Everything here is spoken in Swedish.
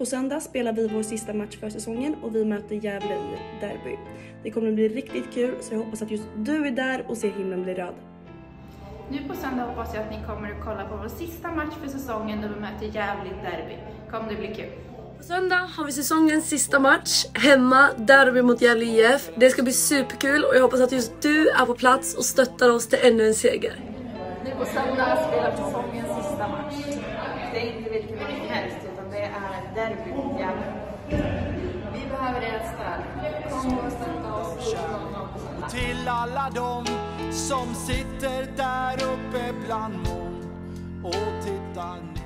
På söndag spelar vi vår sista match för säsongen och vi möter Gävle i derby. Det kommer att bli riktigt kul så jag hoppas att just du är där och ser himlen bli röd. Nu på söndag hoppas jag att ni kommer att kolla på vår sista match för säsongen då vi möter Gävle i derby. Kommer det bli kul? På söndag har vi säsongens sista match hemma, derby mot Gävle IF. Det ska bli superkul och jag hoppas att just du är på plats och stöttar oss till ännu en seger. Nu på söndag spelar säsongens sista match. Det är inte vilken match som helst utan det är derby mot Gävle. Vi behöver ert stöd. Kom och stötta oss Och. Till alla dem som sitter där uppe bland moln och tittar ner